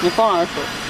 你放二手。